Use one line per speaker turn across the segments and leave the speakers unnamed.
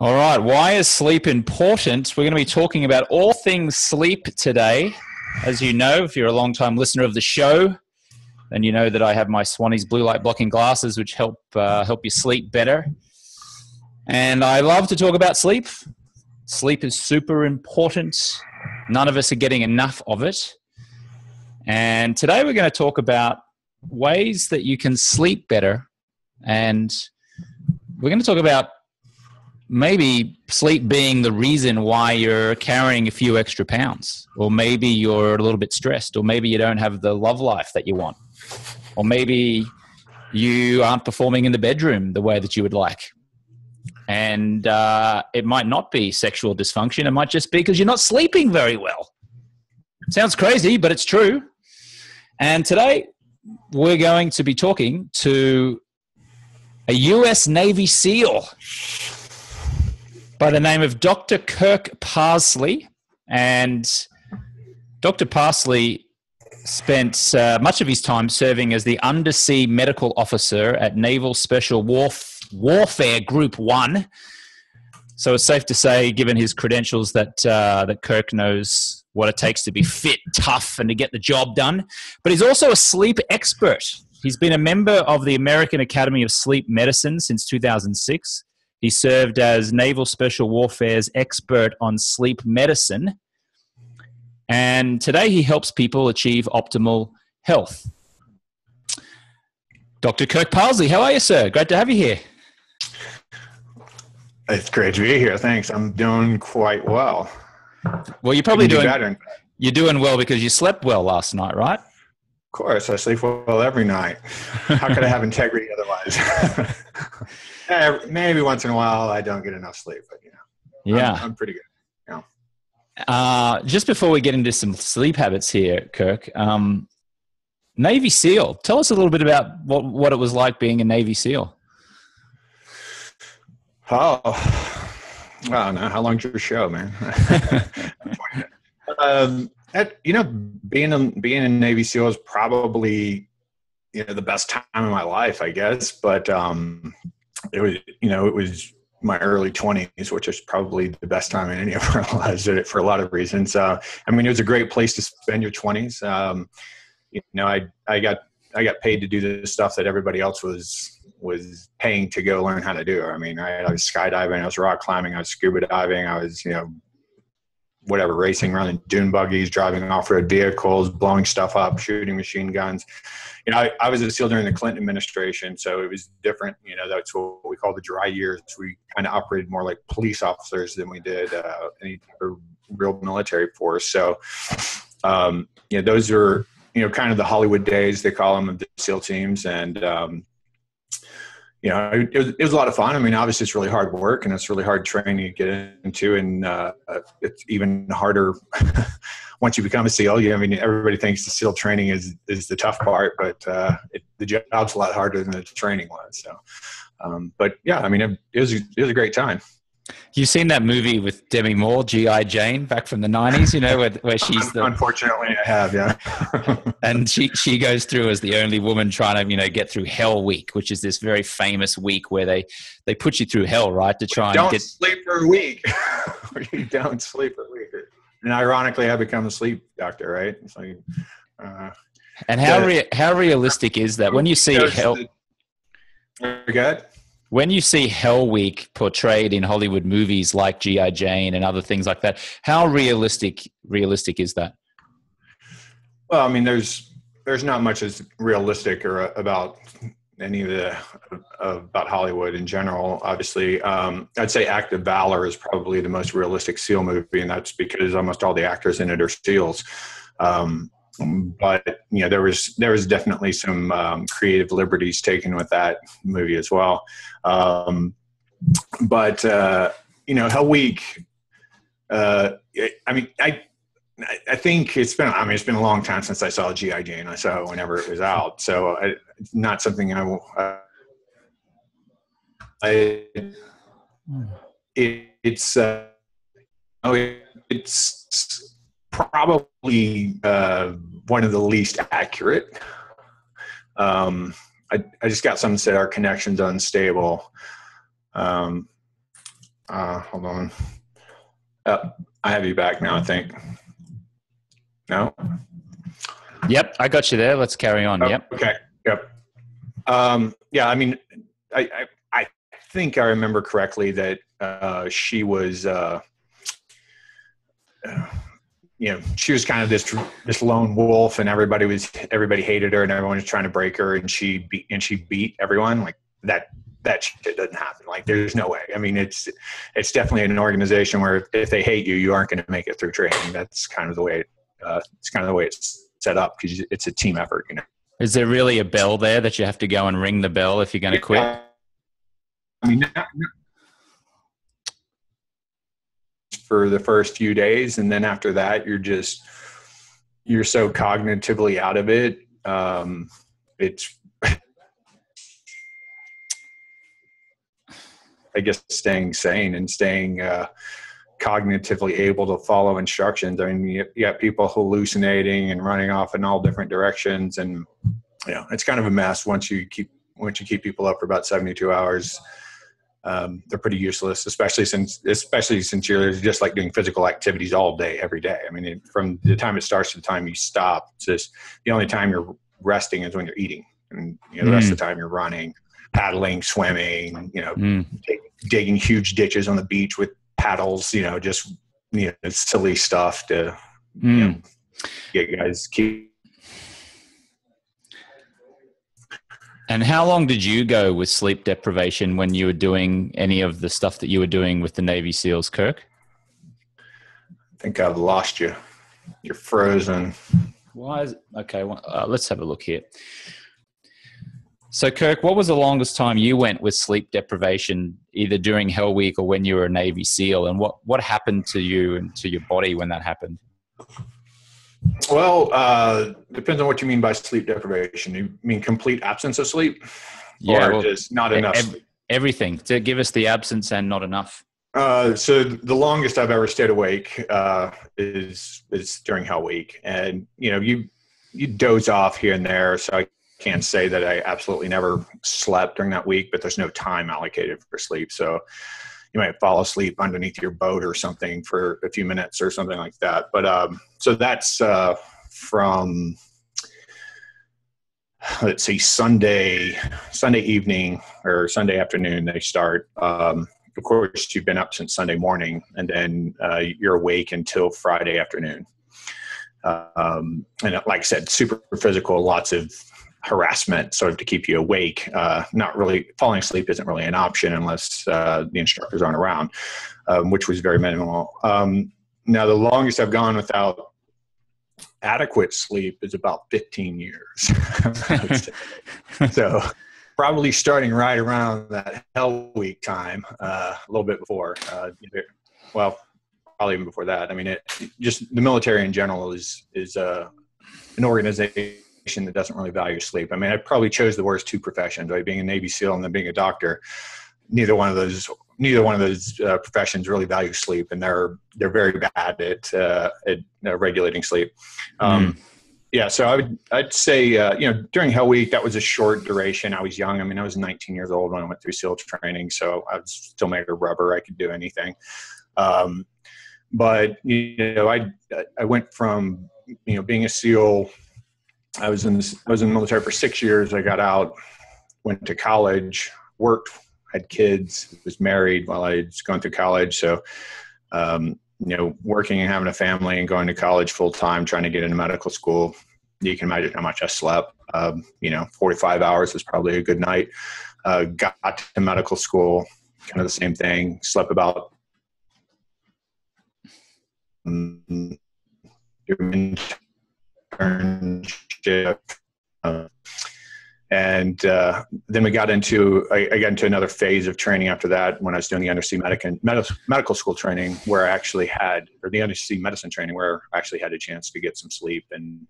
All right. Why is sleep important? We're going to be talking about all things sleep today. As you know, if you're a long time listener of the show, then you know that I have my Swannies blue light blocking glasses, which help uh, help you sleep better. And I love to talk about sleep. Sleep is super important. None of us are getting enough of it. And today we're going to talk about ways that you can sleep better. And we're going to talk about maybe sleep being the reason why you're carrying a few extra pounds, or maybe you're a little bit stressed, or maybe you don't have the love life that you want, or maybe you aren't performing in the bedroom the way that you would like. And uh, it might not be sexual dysfunction, it might just be because you're not sleeping very well. Sounds crazy, but it's true. And today we're going to be talking to a US Navy SEAL by the name of Dr. Kirk Parsley. And Dr. Parsley spent uh, much of his time serving as the undersea medical officer at Naval Special Warf- Warfare Group 1. So it's safe to say, given his credentials, that, uh, that Kirk knows what it takes to be fit, tough, and to get the job done. But he's also a sleep expert. He's been a member of the American Academy of Sleep Medicine since 2006. He served as Naval Special Warfare's expert on sleep medicine. And today he helps people achieve optimal health. Dr. Kirk Parsley, how are you, sir? Great to have you here.
It's great to be here. Thanks. I'm doing quite well.
Well, you're probably doing better. You're doing well because you slept well last night, right?
Of course, I sleep well every night. How could I have integrity otherwise? Maybe once in a while I don't get enough sleep, but you know,
yeah,
I'm, I'm pretty good. Yeah.
Uh, just before we get into some sleep habits here, Kirk, um, Navy SEAL. Tell us a little bit about what what it was like being a Navy SEAL.
Oh, I don't know. how long's your show, man? um, that, you know, being a, being a Navy SEAL is probably you know the best time of my life, I guess. But um, it was you know it was my early 20s which is probably the best time in any of our lives for a lot of reasons. Uh, i mean it was a great place to spend your 20s um, you know i i got i got paid to do the stuff that everybody else was was paying to go learn how to do. I mean i, I was skydiving i was rock climbing i was scuba diving i was you know whatever racing around in dune buggies driving off-road vehicles blowing stuff up shooting machine guns you know, I, I, was a SEAL during the Clinton administration, so it was different. You know, that's what we call the dry years. We kind of operated more like police officers than we did uh, any real military force. So, um, you know, those are you know kind of the Hollywood days they call them of the SEAL teams, and um, you know, it was, it was, a lot of fun. I mean, obviously, it's really hard work and it's really hard training to get into, and uh, it's even harder once you become a SEAL, you, I mean, everybody thinks the SEAL training is is the tough part, but uh, it, the job's a lot harder than the training was. So, um, but yeah, I mean, it, it, was it was a great time.
You've seen that movie with Demi Moore, G.I. Jane, back from the '90s. You know, where, where she's the
unfortunately I have, yeah.
and she she goes through as the only woman trying to you know get through Hell Week, which is this very famous week where they they put you through hell, right, to try
don't
and get
sleep for a week. you don't sleep for a week and ironically, I become a sleep doctor, right? It's like,
uh, and how rea- how realistic is that when you see hell?
Good.
When you see Hell Week portrayed in Hollywood movies like GI Jane and other things like that, how realistic realistic is that?
Well, I mean, there's there's not much as realistic or about any of the uh, about Hollywood in general. Obviously, um, I'd say Act of Valor is probably the most realistic SEAL movie, and that's because almost all the actors in it are SEALs. Um, but you know, there was there was definitely some um, creative liberties taken with that movie as well. Um, but uh, you know, Hell Week. Uh, I mean, I I think it's been. I mean, it's been a long time since I saw GI Jane. I saw it whenever it was out, so I, it's not something I will. Uh, I it, it's uh, oh, it's probably uh, one of the least accurate. Um, I, I just got something said our connection's unstable. Um, uh, hold on. Uh, I have you back now, I think. No?
Yep, I got you there. Let's carry on.
Oh,
yep.
Okay. Yep. Um, yeah, I mean, I, I, I think I remember correctly that uh, she was, uh, uh, you know, she was kind of this this lone wolf, and everybody was everybody hated her, and everyone was trying to break her, and she beat and she beat everyone. Like that that shit doesn't happen. Like there's no way. I mean, it's it's definitely an organization where if they hate you, you aren't going to make it through training. That's kind of the way. Uh, it's kind of the way it's set up because it's a team effort. You know.
Is there really a bell there that you have to go and ring the bell if you're going to quit?
I mean, for the first few days, and then after that, you're just you're so cognitively out of it. Um, it's I guess staying sane and staying uh, cognitively able to follow instructions. I mean, you, you got people hallucinating and running off in all different directions, and you know, it's kind of a mess once you keep once you keep people up for about seventy two hours. Um, they're pretty useless, especially since especially since you're just like doing physical activities all day, every day. I mean, it, from the time it starts to the time you stop, it's just the only time you're resting is when you're eating, and you know, the rest of the time you're running, paddling, swimming, you know,
Mm.
dig, digging huge ditches on the beach with paddles, you know, just you know, silly stuff to
Mm.
you know, get guys keep.
And how long did you go with sleep deprivation when you were doing any of the stuff that you were doing with the Navy SEALs, Kirk?
I think I've lost you. You're frozen.
Why is okay? well, Uh, let's have a look here. So, Kirk, what was the longest time you went with sleep deprivation, either during Hell Week or when you were a Navy SEAL? And what, what happened to you and to your body when that happened?
Well, uh, depends on what you mean by sleep deprivation. You mean complete absence of sleep,
Yeah,
or
well,
just not enough
ev-
sleep?
Everything to give us the absence and not enough.
Uh, so the longest I've ever stayed awake uh, is is during Hell Week, and you know you you doze off here and there. So I can't say that I absolutely never slept during that week, but there's no time allocated for sleep. So you might fall asleep underneath your boat or something for a few minutes or something like that. But um, so that's uh, from let's see Sunday Sunday evening or Sunday afternoon they start. Um, of course, you've been up since Sunday morning, and then uh, you're awake until Friday afternoon. Um, and like I said, super physical, lots of harassment sort of to keep you awake. Uh, not really falling asleep isn't really an option unless uh, the instructors aren't around, um, which was very minimal. Um, now, the longest I've gone without adequate sleep is about 15 years. So probably starting right around that hell week time, uh, a little bit before. Uh, well, probably even before that. I mean, it just the military in general is is uh, an organization that doesn't really value sleep. I mean, I probably chose the worst two professions, right? Being a Navy SEAL and then being a doctor. Neither one of those neither one of those uh, professions really value sleep, and they're they're very bad at uh, at uh, regulating sleep. Um, yeah, so I would I'd say uh, you know during Hell Week that was a short duration. I was young. I mean, I was 19 years old when I went through SEAL training, so I was still made of rubber. I could do anything. Um, but you know, I I went from you know being a SEAL. I was in this, I was in the military for six years. I got out, went to college, worked, had kids, was married while I was going through college. So. Um, you know, working and having a family and going to college full time, trying to get into medical school, you can imagine how much I slept. Um, you know, 45 hours was probably a good night. Uh, got to medical school, kind of the same thing. Slept about um, internship. Uh, and uh, then we got into I, I, got into another phase of training after that when I was doing the undersea medical medical school training, where I actually had or the undersea medicine training, where I actually had a chance to get some sleep. And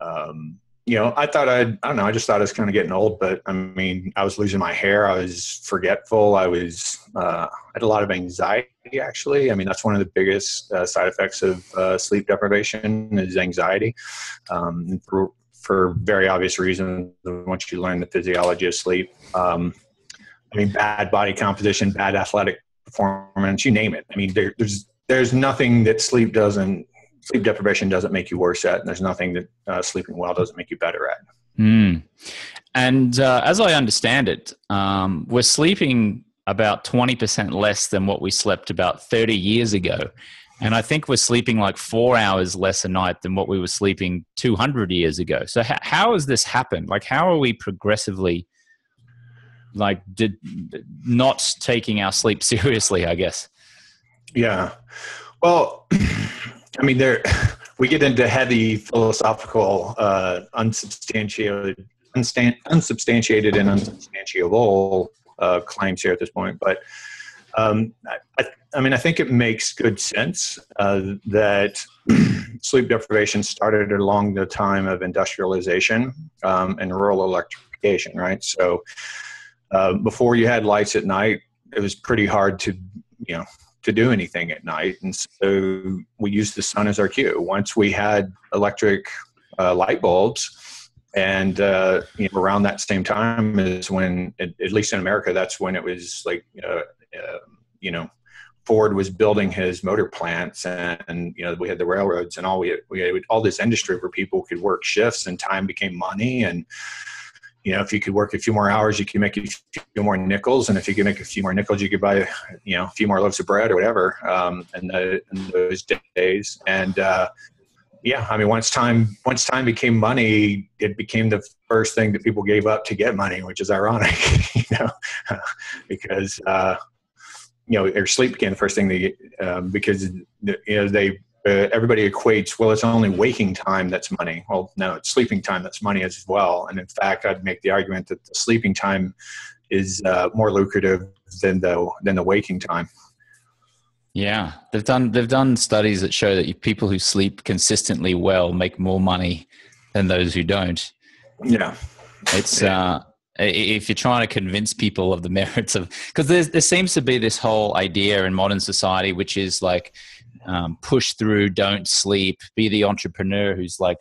um, you know, I thought I'd I don't know, I just thought I was kind of getting old, but I mean, I was losing my hair, I was forgetful, I was uh, I had a lot of anxiety. Actually, I mean, that's one of the biggest uh, side effects of uh, sleep deprivation is anxiety. Um, through, for very obvious reasons. Once you learn the physiology of sleep, um, I mean, bad body composition, bad athletic performance, you name it. I mean, there, there's there's nothing that sleep doesn't sleep deprivation doesn't make you worse at, and there's nothing that uh, sleeping well doesn't make you better at.
Mm. And uh, as I understand it, um, we're sleeping about 20% less than what we slept about 30 years ago. And I think we're sleeping like four hours less a night than what we were sleeping 200 years ago. So, h- how has this happened? Like, how are we progressively like did not taking our sleep seriously? I guess.
Yeah. Well, I mean, there we get into heavy philosophical, uh, unsubstantiated, unsubstantiated and unsubstantiable uh, claims here at this point. But um, I, I, mean, I think it makes good sense uh, that sleep deprivation started along the time of industrialization um, and rural electrification, right? So uh, before you had lights at night, it was pretty hard to, you know, to do anything at night. And so we used the sun as our cue. Once we had electric uh, light bulbs, and uh, you know, around that same time is when, at, least in America, that's when it was like, uh, uh you know, Ford was building his motor plants, and, and, you know, we had the railroads, and all we we had all this industry where people could work shifts, and time became money, and you know, if you could work a few more hours, you could make a few more nickels, and if you could make a few more nickels, you could buy, you know, a few more loaves of bread or whatever. Um, in, the, in those days, and uh, yeah, I mean, once time once time became money, it became the first thing that people gave up to get money, which is ironic, you know, because uh, you know, or sleep became the first thing they um, because you know they uh, everybody equates, well, it's only waking time that's money. Well, no, it's sleeping time that's money as well. And in fact, I'd make the argument that the sleeping time is uh, more lucrative than the than the waking time.
Yeah, they've done they've done studies that show that people who sleep consistently well make more money than those who don't.
Yeah,
it's uh, if you're trying to convince people of the merits of because there seems to be this whole idea in modern society, which is like um, push through, don't sleep, be the entrepreneur who's like,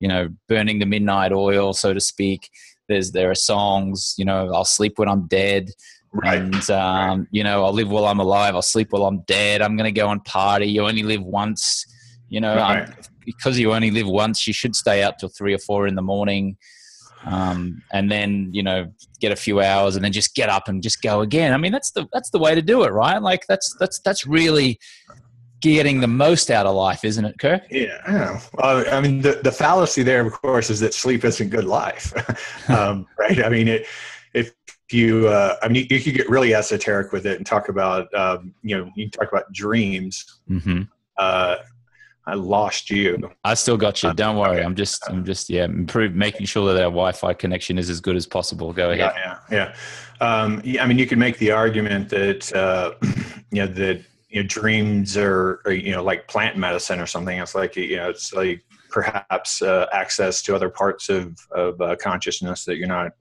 you know, burning the midnight oil, so to speak. There's there are songs, you know, I'll sleep when I'm dead. Right. And um, right. you know, I'll live while I'm alive. I'll sleep while I'm dead. I'm going to go and party. You only live once. You know, right. because you only live once, you should stay out till three or four in the morning, um, and then you know get a few hours, and then just get up and just go again. I mean, that's the that's the way to do it, right? Like that's that's that's really getting the most out of life, isn't it, Kirk?
Yeah. I mean, the, the fallacy there, of course, is that sleep isn't good life, um, right? I mean, it, if you, uh, I mean, you, could get really esoteric with it and talk about, um, you know, you talk about dreams. Mm-hmm. Uh, I lost you.
I still got you. Don't worry. I'm just, I'm just, yeah, improve, making sure that our Wi-Fi connection is as good as possible. Go ahead.
Yeah, yeah, yeah. Um, yeah I mean, you could make the argument that, uh, you know, that you know dreams are, you know like plant medicine or something. It's like you know it's like perhaps uh, access to other parts of of uh, consciousness that you're not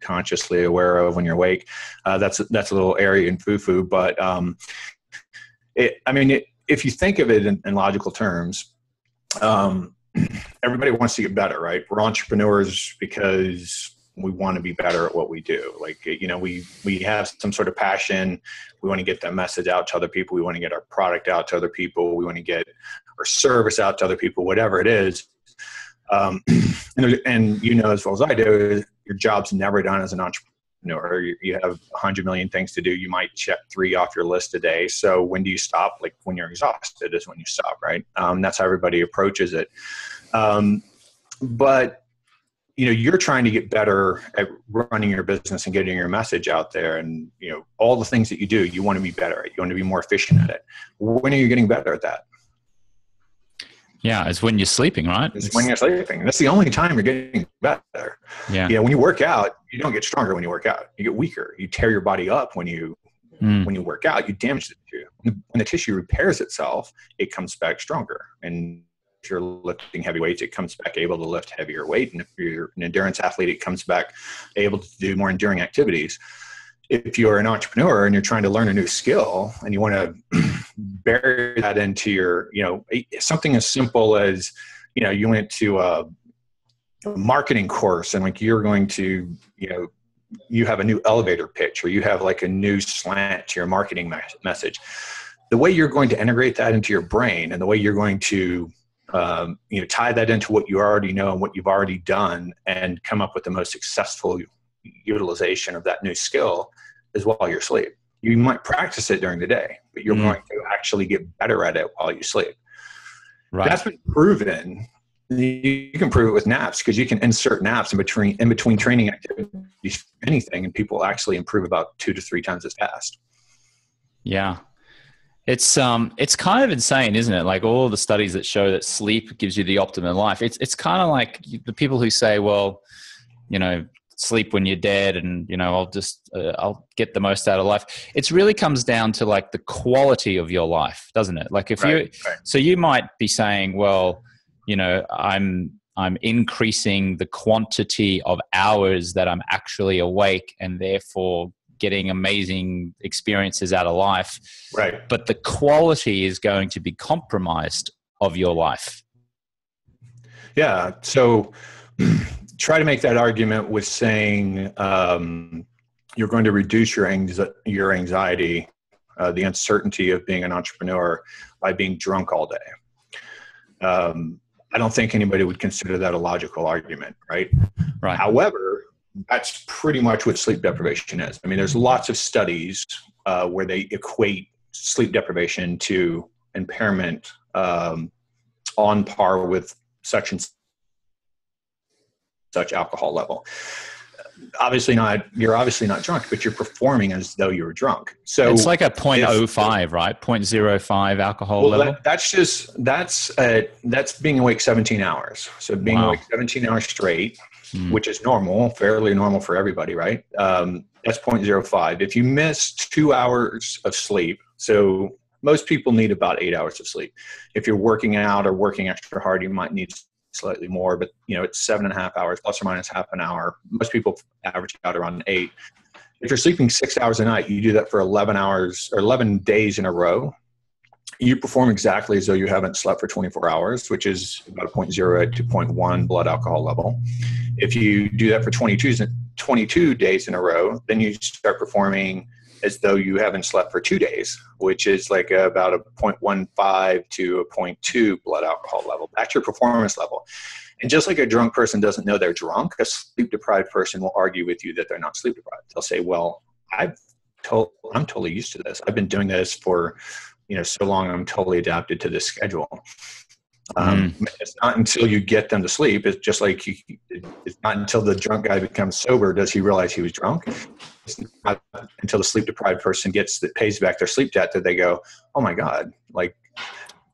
consciously aware of when you're awake. Uh, that's that's a little airy and foo foo but um it i mean it, if you think of it in, in logical terms um everybody wants to get better right? We're entrepreneurs because we want to be better at what we do. Like you know we we have some sort of passion. We want to get that message out to other people. We want to get our product out to other people. We want to get our service out to other people whatever it is. Um, and, and, you know as well as i do your job's never done as an entrepreneur. You, you have 100 million things to do. You might check three off your list a day. So when do you stop? Like when you're exhausted is when you stop right? Um, that's how everybody approaches it. Um, but you know you're trying to get better at running your business and getting your message out there and you know all the things that you do you want to be better at you want to be more efficient at it. When are you getting better at that?
Yeah it's when you're sleeping right?
It's, it's when you're sleeping. That's the only time you're getting better. Yeah. Yeah when you work out you don't get stronger when you work out. You get weaker. You tear your body up when you mm. when you work out. You damage the tissue. When the tissue repairs itself it comes back stronger. And you're lifting heavy weights, it comes back able to lift heavier weight. And if you're an endurance athlete, it comes back able to do more enduring activities. If you're an entrepreneur and you're trying to learn a new skill and you want to bury that into your, you know, something as simple as, you know, you went to a, marketing course and like you're going to you know you have a new elevator pitch or you have like a new slant to your marketing message the way you're going to integrate that into your brain and the way you're going to um, you know tie that into what you already know and what you've already done and come up with the most successful utilization of that new skill is while you're asleep. You might practice it during the day but you're mm. going to actually get better at it while you sleep. Right. that's been proven. You can prove it with naps because you can insert naps in between in between training activities anything and people actually improve about two to three times as fast.
Yeah it's um it's kind of insane isn't it? Like all the studies that show that sleep gives you the optimum life. It's it's kind of like the people who say well you know sleep when you're dead and you know i'll just uh, i'll get the most out of life. It really comes down to like the quality of your life doesn't it? Like if right, you right. so you might be saying well you know i'm i'm increasing the quantity of hours that i'm actually awake and therefore getting amazing experiences out of life.
Right.
But the quality is going to be compromised of your life.
Yeah. So try to make that argument with saying um, you're going to reduce your, anxi- your anxiety uh, the uncertainty of being an entrepreneur by being drunk all day. Um, I don't think anybody would consider that a logical argument, right?
Right.
However, that's pretty much what sleep deprivation is. I mean, there's lots of studies uh, where they equate sleep deprivation to impairment um, on par with such and such alcohol level. Obviously not you're obviously not drunk but you're performing as though you were drunk. So
it's like a 0.05 if, right? 0.05 alcohol well, level?
that, that's just that's uh, that's being awake 17 hours. So being wow. awake 17 hours straight mm. which is normal fairly normal for everybody right um, that's 0.05 if you miss two hours of sleep so most people need about eight hours of sleep if you're working out or working extra hard you might need slightly more, but you know, it's seven and a half hours plus or minus half an hour. Most people average out around eight. If you're sleeping six hours a night, you do that for 11 hours or 11 days in a row. You perform exactly as though you haven't slept for 24 hours, which is about a 0.08 to 0.1 blood alcohol level. If you do that for 22, 22 days in a row, then you start performing as though you haven't slept for two days, which is like about a 0.15 to a 0.2 blood alcohol level. That's your performance level. And just like a drunk person doesn't know they're drunk, a sleep deprived person will argue with you that they're not sleep deprived. They'll say, "Well, I've told, I'm totally used to this. I've been doing this for, you know, so long. I'm totally adapted to this schedule." Um, mm. It's not until you get them to sleep. It's just like you, it's not until the drunk guy becomes sober does he realize he was drunk. It's not until the sleep deprived person gets that pays back their sleep debt that they go, "Oh my god!" Like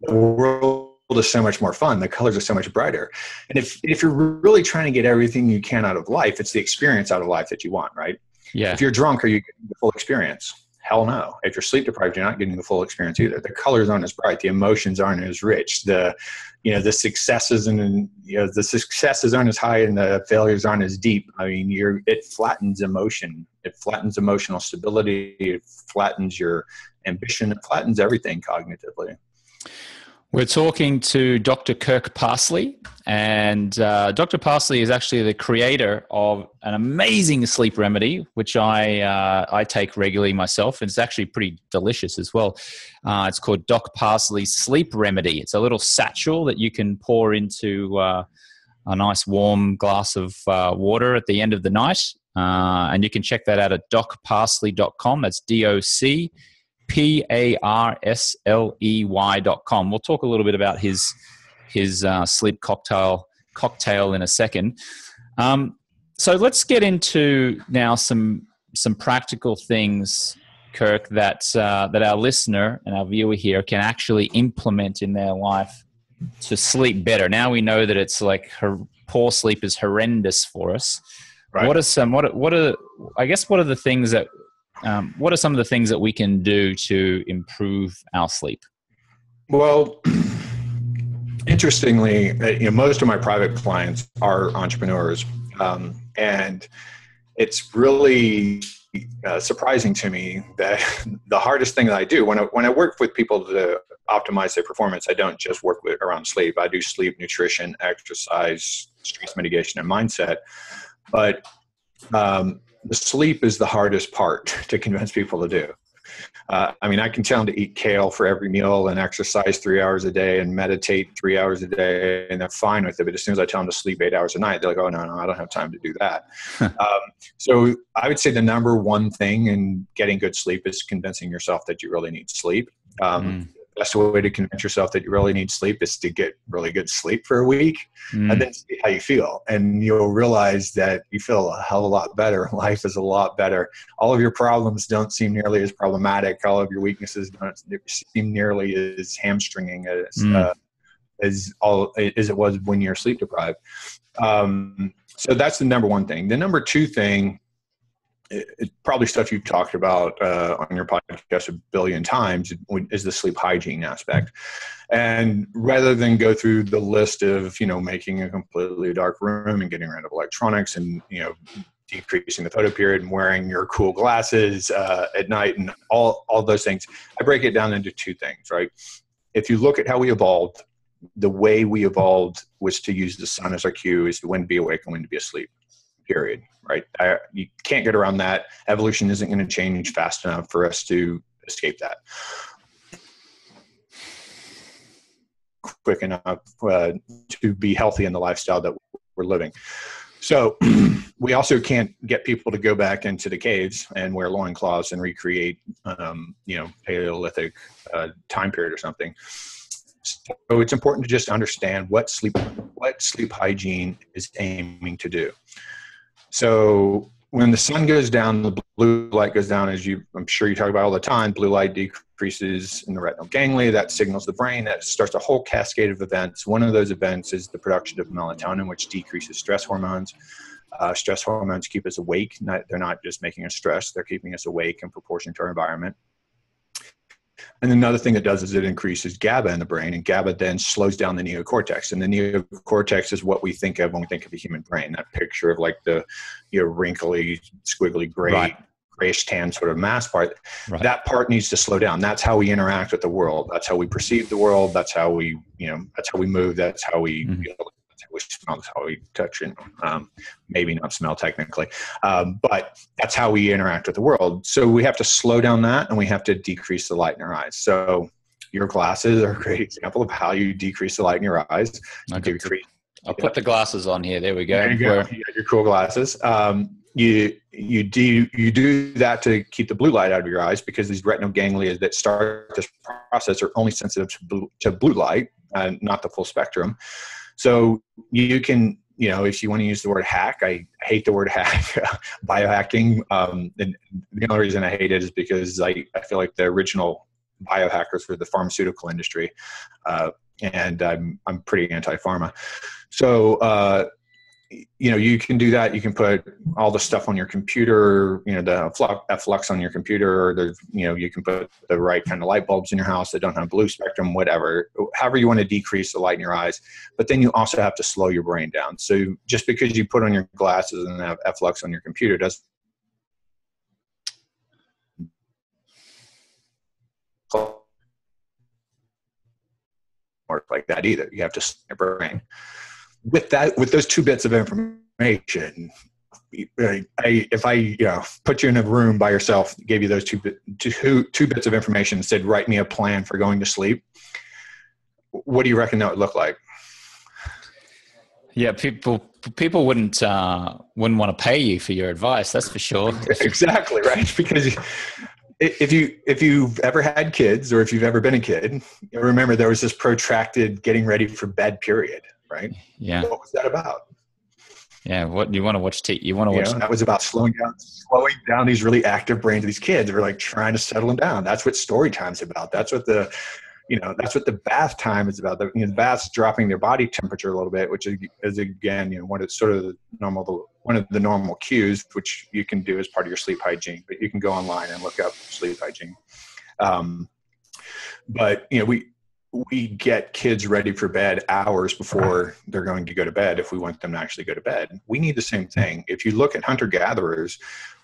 the world is so much more fun. The colors are so much brighter. And if if you're really trying to get everything you can out of life, it's the experience out of life that you want, right?
Yeah.
If you're drunk, are you getting the full experience? Hell no. If you're sleep deprived, you're not getting the full experience either. The colors aren't as bright, the emotions aren't as rich, the you know the successes and you know the successes aren't as high and the failures aren't as deep. I mean, you're it flattens emotion. It flattens emotional stability. It flattens your ambition. It flattens everything cognitively.
We're talking to Dr. Kirk Parsley, and uh, Dr. Parsley is actually the creator of an amazing sleep remedy, which I uh, I take regularly myself, and it's actually pretty delicious as well. Uh, it's called Doc Parsley Sleep Remedy. It's a little satchel that you can pour into uh, a nice warm glass of uh, water at the end of the night, uh, and you can check that out at docparsley.com. That's D O C P A R S L E Y dot com. We'll talk a little bit about his his uh, sleep cocktail cocktail in a second. Um, so let's get into now some some practical things, Kirk, that uh, that our listener and our viewer here can actually implement in their life to sleep better. Now we know that it's like her, poor sleep is horrendous for us. Right. What are some what what are I guess what are the things that um, what are some of the things that we can do to improve our sleep?
Well, interestingly, uh, you know, most of my private clients are entrepreneurs, um, and it's really uh, surprising to me that the hardest thing that I do when I, when I work with people to optimize their performance, I don't just work with around sleep. I do sleep, nutrition, exercise, stress mitigation, and mindset. But um, sleep is the hardest part to convince people to do. Uh, I mean, I can tell them to eat kale for every meal and exercise three hours a day and meditate three hours a day, and they're fine with it. But as soon as I tell them to sleep eight hours a night, they're like, "Oh no, no, I don't have time to do that." um, so I would say the number one thing in getting good sleep is convincing yourself that you really need sleep. Um, mm best way to convince yourself that you really need sleep is to get really good sleep for a week mm. and then see how you feel. And you'll realize that you feel a hell of a lot better. Life is a lot better. All of your problems don't seem nearly as problematic. All of your weaknesses don't seem nearly as hamstringing as, mm. uh, as, all, as it was when you're sleep deprived. Um, so that's the number one thing. The number two thing it's probably stuff you've talked about uh, on your podcast a billion times is the sleep hygiene aspect. And rather than go through the list of you know making a completely dark room and getting rid of electronics and you know decreasing the photo period and wearing your cool glasses uh, at night and all all those things i break it down into two things right? If you look at how we evolved the way we evolved was to use the sun as our cue is when to be awake and when to be asleep period right? I, you can't get around that. Evolution isn't going to change fast enough for us to escape that. Quick enough uh, to be healthy in the lifestyle that we're living. So we also can't get people to go back into the caves and wear loincloths and recreate um, you know paleolithic uh, time period or something. So it's important to just understand what sleep what sleep hygiene is aiming to do so when the sun goes down, the blue light goes down, as you I'm sure you talk about all the time. Blue light decreases in the retinal ganglia. That signals the brain. That starts a whole cascade of events. One of those events is the production of melatonin, which decreases stress hormones. Uh, stress hormones keep us awake. Not, they're not just making us stress; they're keeping us awake in proportion to our environment. And another thing it does is it increases GABA in the brain, and GABA then slows down the neocortex. And the neocortex is what we think of when we think of a human brain. That picture of like the you know wrinkly, squiggly gray, right. grayish tan sort of mass part. Right. That part needs to slow down. That's how we interact with the world. That's how we perceive the world. That's how we you know. That's how we move. That's how we mm-hmm. you know, we smell, that's how we touch, and um, maybe not smell technically, um, but that's how we interact with the world. So we have to slow down that, and we have to decrease the light in our eyes. So your glasses are a great example of how you decrease the light in your eyes.
Decrease, I'll put the glasses on here. There we go.
There you go. You your cool glasses. Um, you you do you do that to keep the blue light out of your eyes because these retinal ganglia that start this process are only sensitive to blue, to blue light and not the full spectrum. So you can, you know, if you want to use the word hack, I hate the word hack, biohacking. Um, and the only reason I hate it is because I, I feel like the original biohackers were the pharmaceutical industry. Uh, and I'm, I'm pretty anti-pharma. So, uh, you know you can do that. You can put all the stuff on your computer you know the f.lux on your computer or the you know you can put the right kind of light bulbs in your house that don't have blue spectrum whatever however you want to decrease the light in your eyes. But then you also have to slow your brain down. So just because you put on your glasses and have f.lux on your computer doesn't work like that either. You have to slow your brain with that with those two bits of information I, if I you know put you in a room by yourself, gave you those two, two, two bits of information, said write me a plan for going to sleep, what do you reckon that would look like?
Yeah, people people wouldn't uh, wouldn't want to pay you for your advice. That's for sure.
exactly right, because if you if you've ever had kids or if you've ever been a kid, remember there was this protracted getting ready for bed period right?
Yeah.
What was that about?
Yeah, what you want to watch? T- you want to watch?
Know, that was about slowing down, slowing down these really active brains of these kids. We're like trying to settle them down. That's what story time's about. That's what the, you know, that's what the bath time is about. The, you know, the bath's dropping their body temperature a little bit, which is, is again, you know, one of sort of the normal, the, one of the normal cues, which you can do as part of your sleep hygiene. But you can go online and look up sleep hygiene. Um, but you know, we we get kids ready for bed hours before they're going to go to bed if we want them to actually go to bed. We need the same thing. If you look at hunter gatherers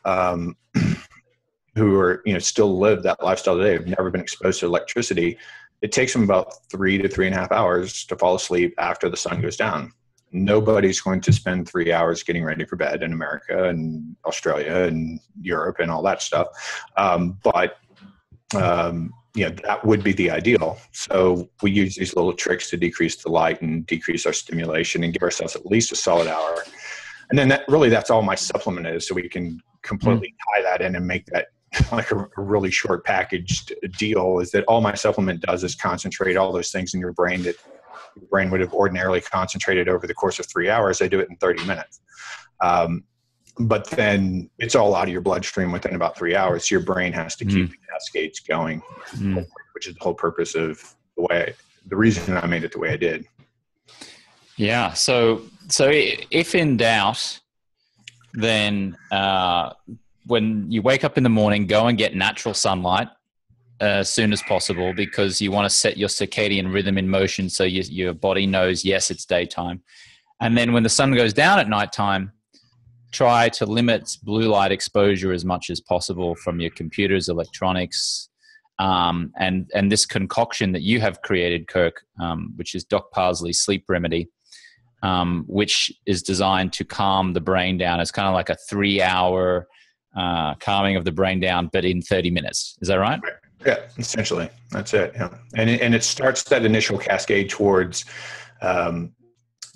um, who are, you know, still live that lifestyle today, have never been exposed to electricity, it takes them about three to three and a half hours to fall asleep after the sun goes down. Nobody's going to spend three hours getting ready for bed in America and Australia and Europe and all that stuff. Um, but um, you know that would be the ideal. So we use these little tricks to decrease the light and decrease our stimulation and give ourselves at least a solid hour. And then that really that's all my supplement is so we can completely mm. tie that in and make that like a, a, really short packaged deal is that all my supplement does is concentrate all those things in your brain that your brain would have ordinarily concentrated over the course of three hours. I do it in 30 minutes. Um, but then it's all out of your bloodstream within about three hours. So your brain has to keep mm. the cascades going, mm. which is the whole purpose of the way, the reason I made it the way I did.
Yeah. So, so if in doubt, then uh, when you wake up in the morning, go and get natural sunlight as soon as possible because you want to set your circadian rhythm in motion so you, your body knows yes it's daytime and then when the sun goes down at nighttime try to limit blue light exposure as much as possible from your computers, electronics, um, and and this concoction that you have created, Kirk, um, which is Doc Parsley Sleep Remedy, um, which is designed to calm the brain down. It's kind of like a three-hour uh, calming of the brain down, but in 30 minutes. Is that right?
Yeah, essentially, that's it. Yeah, and it, and it starts that initial cascade towards um,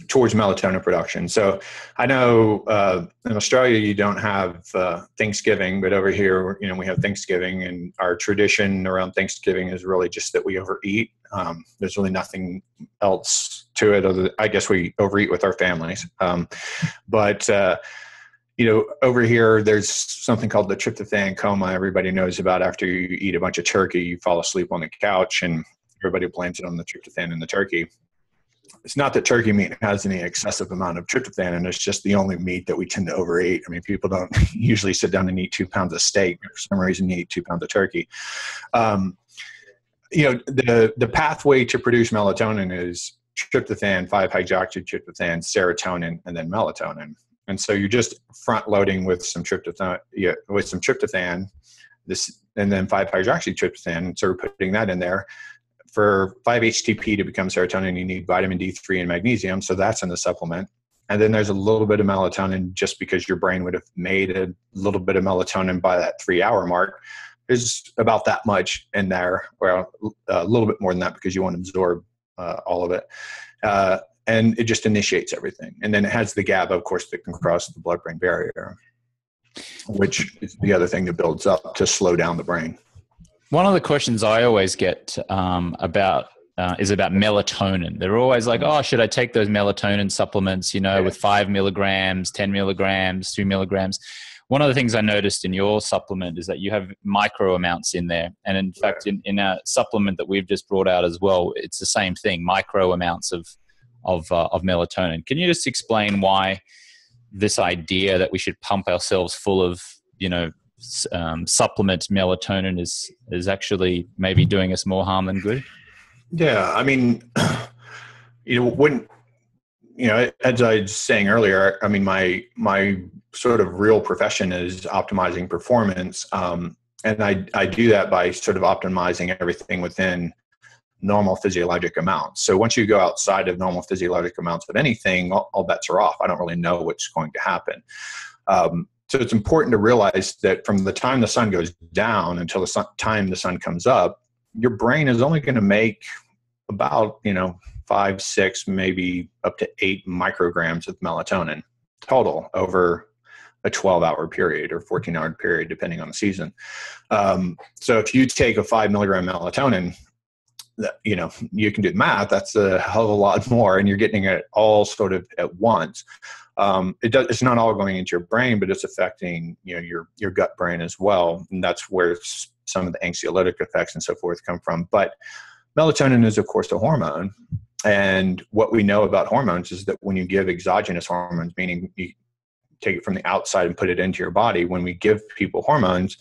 towards melatonin production. So I know uh, in Australia you don't have uh, Thanksgiving, but over here, you know, we have Thanksgiving, and our tradition around Thanksgiving is really just that we overeat. Um, there's really nothing else to it. Other, than, I guess we overeat with our families, um, but. Uh, you know, over here, there's something called the tryptophan coma. Everybody knows about. After you eat a bunch of turkey, you fall asleep on the couch, and everybody blames it on the tryptophan in the turkey it's not that turkey meat has any excessive amount of tryptophan, and it's just the only meat that we tend to overeat. I mean, people don't usually sit down and eat two pounds of steak. For some reason, you eat two pounds of turkey. Um, you know, the the pathway to produce melatonin is tryptophan, 5-hydroxytryptophan, serotonin, and then melatonin. And so you're just front loading with some tryptophan, yeah, with some tryptophan, this, and then 5-hydroxytryptophan. So we're putting that in there for 5-HTP to become serotonin, you need vitamin D3 and magnesium. So that's in the supplement. And then there's a little bit of melatonin just because your brain would have made a little bit of melatonin by that three hour mark. There's about that much in there, or a little bit more than that because you want to absorb uh, all of it. Uh, and it just initiates everything. And then it has the GABA, of course, that can cross the blood brain barrier, which is the other thing that builds up to slow down the brain.
One of the questions I always get um, about uh, is about melatonin. They're always like, "Oh, should I take those melatonin supplements? You know, with five milligrams, ten milligrams, two milligrams." One of the things I noticed in your supplement is that you have micro amounts in there, and in fact, in, in a supplement that we've just brought out as well, it's the same thing: micro amounts of of uh, of melatonin. Can you just explain why this idea that we should pump ourselves full of you know um, supplement melatonin is is actually maybe doing us more harm than good?
Yeah, I mean, you know, when you know, as I was saying earlier, I mean, my my sort of real profession is optimizing performance, um, and I I do that by sort of optimizing everything within normal physiologic amounts. So once you go outside of normal physiologic amounts of anything, all, all bets are off. I don't really know what's going to happen. Um, so it's important to realize that from the time the sun goes down until the sun, time the sun comes up, your brain is only going to make about, you know, five, six, maybe up to eight micrograms of melatonin total over a 12 hour period or 14 hour period, depending on the season. Um, so if you take a five milligram melatonin, you know, you can do the math. That's a hell of a lot more, and you're getting it all sort of at once um, it does, it's not all going into your brain, but it's affecting you know your your gut brain as well, and that's where some of the anxiolytic effects and so forth come from. But melatonin is of course a hormone, and what we know about hormones is that when you give exogenous hormones, meaning you take it from the outside and put it into your body, when we give people hormones,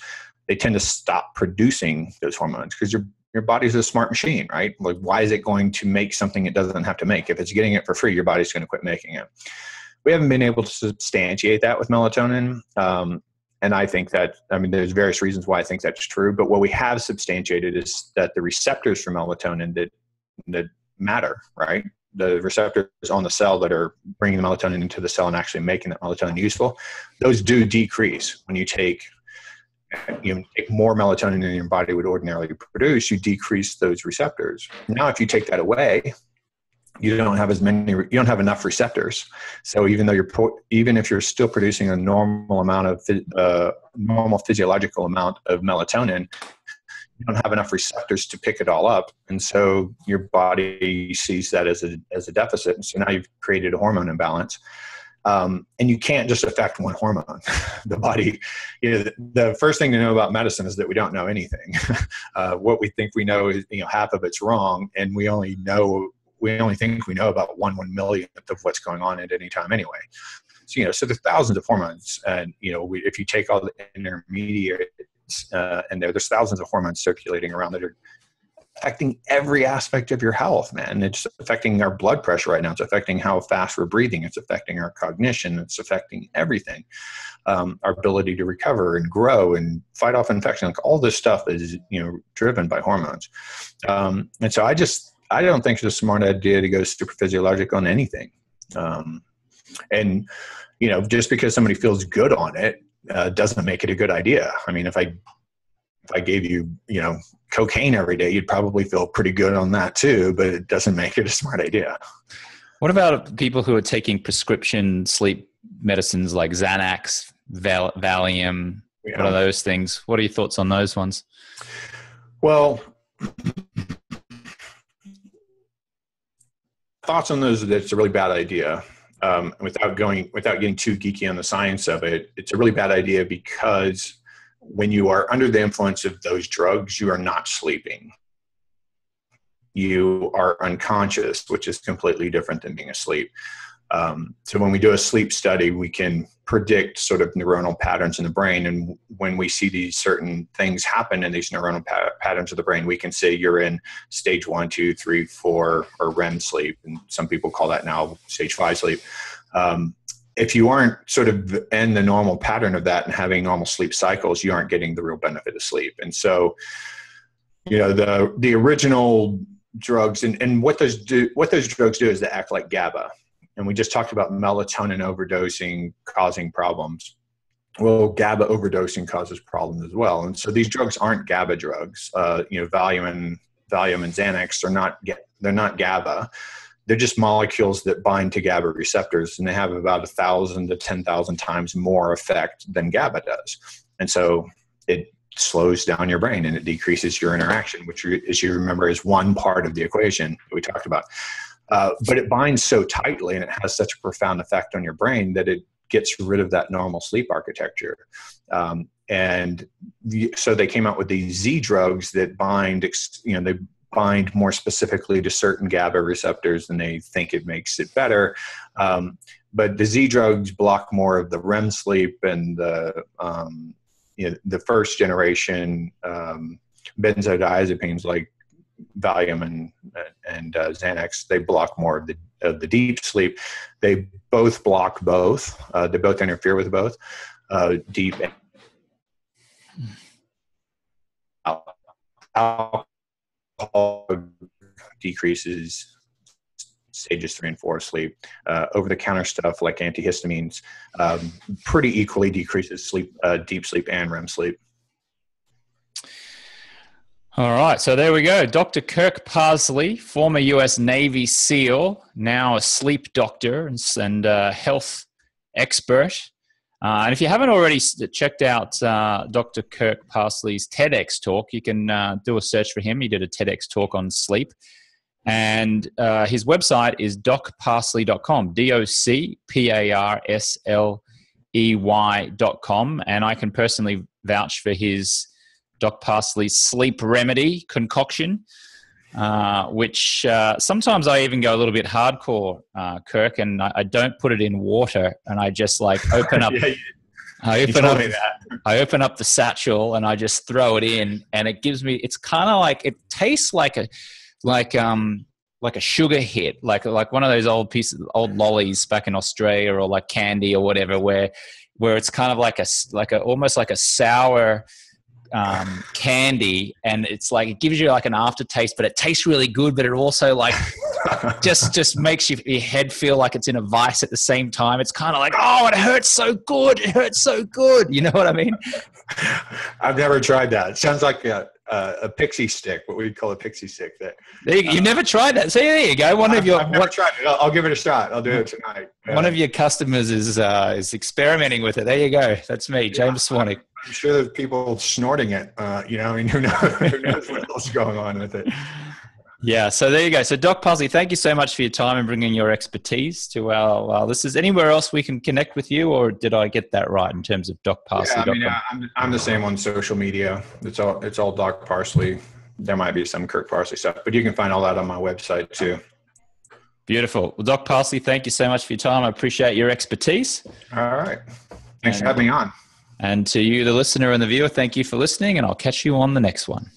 they tend to stop producing those hormones because your your body's a smart machine, right? Like, why is it going to make something it doesn't have to make? If it's getting it for free, your body's going to quit making it. We haven't been able to substantiate that with melatonin. Um, and I think that, I mean, there's various reasons why I think that's true, but what we have substantiated is that the receptors for melatonin that, that matter, right? The receptors on the cell that are bringing the melatonin into the cell and actually making that melatonin useful, those do decrease when you take you take more melatonin than your body would ordinarily produce, you decrease those receptors. Now, if you take that away, you don't have as many you don't have enough receptors. So even though you're even if you're still producing a normal amount of uh, normal physiological amount of melatonin you don't have enough receptors to pick it all up. And so your body sees that as a as a deficit. And so now you've created a hormone imbalance. Um, and you can't just affect one hormone. The body you know the, the, first thing to know about medicine is that we don't know anything. Uh, what we think we know is you know half of it's wrong and we only know we only think we know about one one millionth of what's going on at any time anyway. So you know, so there's thousands of hormones, and you know, we, if you take all the intermediates uh, and there, there's thousands of hormones circulating around that are affecting every aspect of your health, man. It's affecting our blood pressure right now. It's affecting how fast we're breathing. It's affecting our cognition. It's affecting everything. Um, our ability to recover and grow and fight off infection. Like all this stuff is, you know, driven by hormones. Um, and so I just I don't think it's a smart idea to go super physiologic on anything. Um, and you know, just because somebody feels good on it uh, doesn't make it a good idea. I mean, if I if I gave you you know cocaine every day, you'd probably feel pretty good on that too. But it doesn't make it a smart idea.
What about people who are taking prescription sleep medicines like Xanax, Val- Valium? Yeah. What are those things? What are your thoughts on those ones?
Well, thoughts on those that it's a really bad idea. Um, without going without getting too geeky on the science of it, it's a really bad idea because when you are under the influence of those drugs, you are not sleeping. You are unconscious, which is completely different than being asleep. Um, so when we do a sleep study, we can predict sort of neuronal patterns in the brain. And when we see these certain things happen in these neuronal pa- patterns of the brain, we can say you're in stage one, two, three, four, or REM sleep. And some people call that now stage five sleep. Um, if you aren't sort of in the normal pattern of that and having normal sleep cycles, you aren't getting the real benefit of sleep. And so, you know, the the original drugs and, and what those do what those drugs do is they act like GABA and we just talked about melatonin overdosing causing problems well gaba overdosing causes problems as well and so these drugs aren't gaba drugs uh, you know valium and valium and xanax are not they're not gaba they're just molecules that bind to GABA receptors, and they have about a thousand to ten thousand times more effect than GABA does. And so it slows down your brain and it decreases your interaction, which, as you remember, is one part of the equation we talked about. Uh, but it binds so tightly and it has such a profound effect on your brain that it gets rid of that normal sleep architecture. Um, and the, so they came out with these Z drugs that bind, you know, they bind more specifically to certain GABA receptors and they think it makes it better. Um, but the Z drugs block more of the REM sleep and the, um, you know, the first generation um, benzodiazepines like Valium and and uh, Xanax, they block more of the the deep sleep. They both block both. Uh, they both interfere with both. Uh, deep alcohol decreases stages three and four of sleep. Uh, over the counter stuff like antihistamines um, pretty equally decreases sleep, uh, deep sleep and REM sleep.
All right, so there we go. Dr. Kirk Parsley, former US Navy SEAL, now a sleep doctor and, uh, health expert. Uh, and if you haven't already checked out uh, Dr. Kirk Parsley's TEDx talk, you can uh, do a search for him. He did a TEDx talk on sleep. And uh, his website is docparsley.com, D O C P A R S L E Y.com. And I can personally vouch for his Doc Parsley's sleep remedy concoction, uh, which uh, sometimes I even go a little bit hardcore, uh, Kirk, and I, I, don't put it in water, and I just like open up. yeah. I open up. I open up the satchel and I just throw it in, and it gives me. It's kind of like it tastes like a, like um, like a sugar hit, like like one of those old pieces, old lollies back in Australia, or like candy or whatever, where where it's kind of like a like a almost like a sour um, candy, and it's like it gives you like an aftertaste, but it tastes really good, but it also like just just makes you, your head feel like it's in a vice at the same time. It's kind of like, oh, it hurts so good. It hurts so good. You know what I mean?
I've never tried that. It sounds like a, a, a pixie stick, what we'd call a pixie stick. That
There you, you never tried that. See, there you go. One of
I've,
your
I've never
one,
tried it. I'll, I'll give it a shot. I'll do it tonight.
one of your customers is uh, is experimenting with it. There you go. That's me, James Swanwick.
I'm sure there's people snorting it. Uh, you know, I mean, who knows, who knows what else is going on with it?
Yeah. So there you go. So Doc Parsley, thank you so much for your time and bringing your expertise to our, our listeners. Anywhere else we can connect with you, or did I get that right in terms of Doc Parsley?
Yeah, I mean, I'm, I'm the same on social media. It's all it's all Doc Parsley. There might be some Kirk Parsley stuff, but you can find all that on my website too.
Beautiful. Well, Doc Parsley, thank you so much for your time. I appreciate your expertise.
All right. Thanks for having me on.
And to you, the listener and the viewer, thank you for listening, and I'll catch you on the next one.